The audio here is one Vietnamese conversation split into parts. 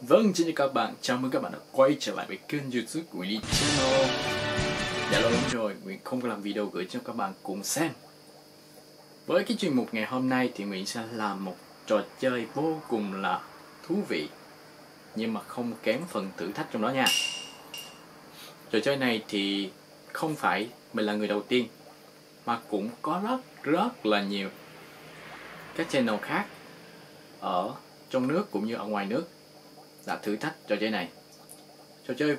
Vâng, xin chào các bạn, chào mừng các bạn đã quay trở lại với kênh youtube của Willy Channel. Đã lâu lắm rồi, Nguyễn không làm video gửi cho các bạn cùng xem. Với cái chuyên mục ngày hôm nay thì Nguyễn sẽ làm một trò chơi vô cùng là thú vị Nhưng mà không kém phần thử thách trong đó nha. Trò chơi này thì không phải mình là người đầu tiên Mà cũng có rất rất là nhiều các channel khác ở trong nước cũng như ở ngoài nước là thử thách trò chơi này. Trò chơi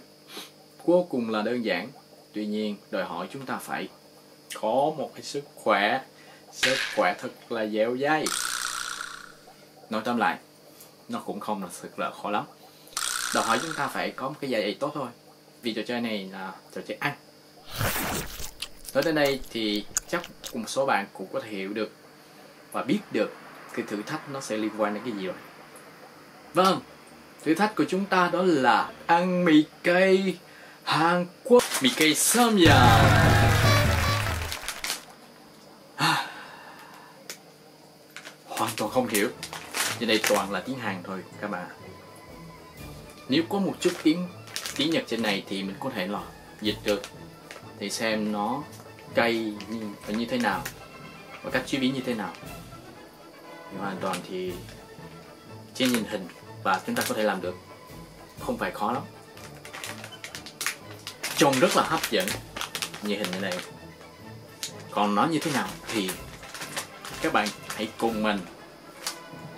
vô cùng là đơn giản, tuy nhiên đòi hỏi chúng ta phải có một cái sức khỏe, sức khỏe thật là dẻo dai. Nói tóm lại, nó cũng không là thực là khó lắm. Đòi hỏi chúng ta phải có một cái dạ dày tốt thôi. Vì trò chơi này là trò chơi ăn. Nói đến đây thì chắc một số bạn cũng có thể hiểu được và biết được cái thử thách nó sẽ liên quan đến cái gì rồi. Vâng, thử thách của chúng ta đó là ăn mì cây Hàn Quốc. Mì cây Samyang hoàn toàn không hiểu. Trên đây toàn là tiếng Hàn thôi các bạn nếu có một chút tiếng tiếng Nhật trên này thì mình có thể là dịch được. Thì xem nó cay như, như thế nào và cách chế biến như thế nào. Hoàn toàn thì trên nhìn hình và chúng ta có thể làm được. Không phải khó lắm. Trông rất là hấp dẫn như hình như này. Còn nó như thế nào thì các bạn hãy cùng mình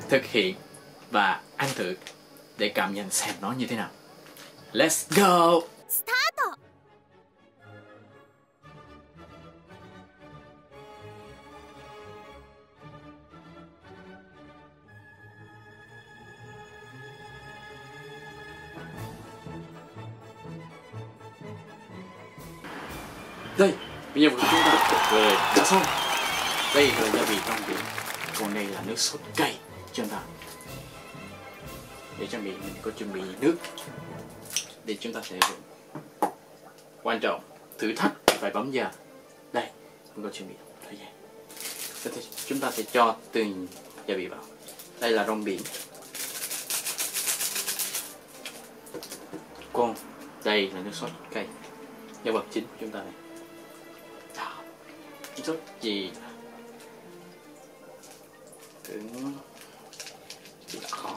thực hiện và ăn thử để cảm nhận xem nó như thế nào. Let's go! Đây. Bây giờ chúng ta về đã xong. Đây là gia vị trong biển. Còn đây là nước sốt cay chúng ta để chuẩn bị mình có chuẩn bị nước. Để chúng ta sẽ quan trọng thử thách phải bấm giờ. Đây mình có chuẩn bị. Thời gian chúng ta sẽ cho từng gia vị vào. Đây là rong biển. Con đây là nước sốt cay. Nhân vật chính chúng ta này rất gì? Cứng rất khó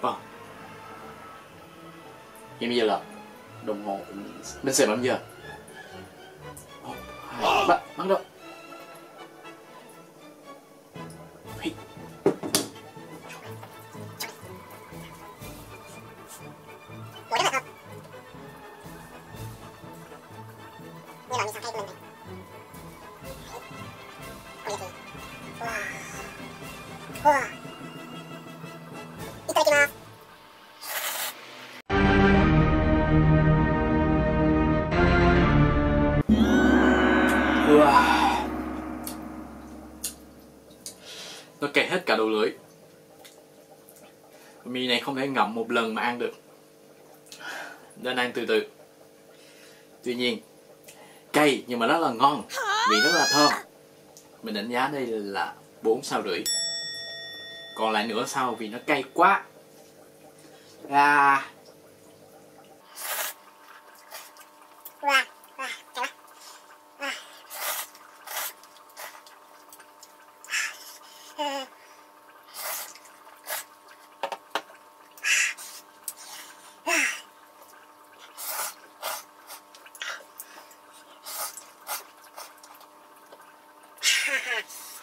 vâng. Nhưng bây giờ là đồng hồ mình sẽ bấm giờ một, hai, ba, bắt đầu. Wow. Nó kẹt hết cả đầu lưỡi. Mì này không thể ngậm một lần mà ăn được. Nên ăn từ từ. Tuy nhiên, Cay nhưng mà rất là ngon Vị rất là thơm. Mình đánh giá đây là 4 sao rưỡi. Còn lại nửa sao vì nó cay quá. À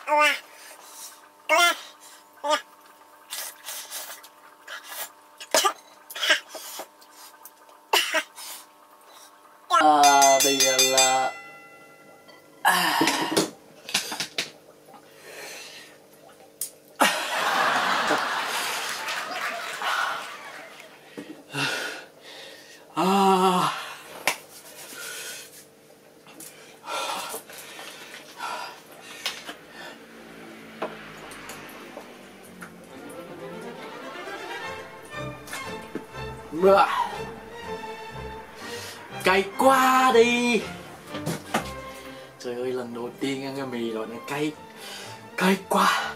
Wow. à, Blah. cay quá đi trời ơi, lần đầu tiên ăn cái mì rồi nó cay cay quá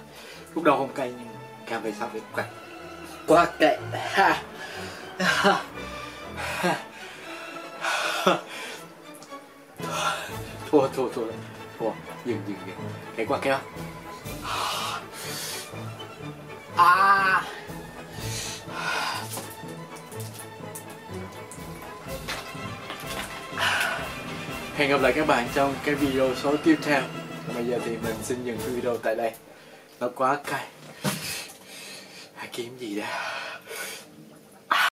lúc đầu không cay nhưng càng về sau thì cay quá cay ha. Ha. Ha. thua thua thua thua dừng dừng dừng cay quá cay quá à Hẹn gặp lại các bạn trong cái video số tiếp theo. Còn Bây giờ thì mình xin dừng cái video tại đây. Nó quá cay. Hãy kiếm gì đó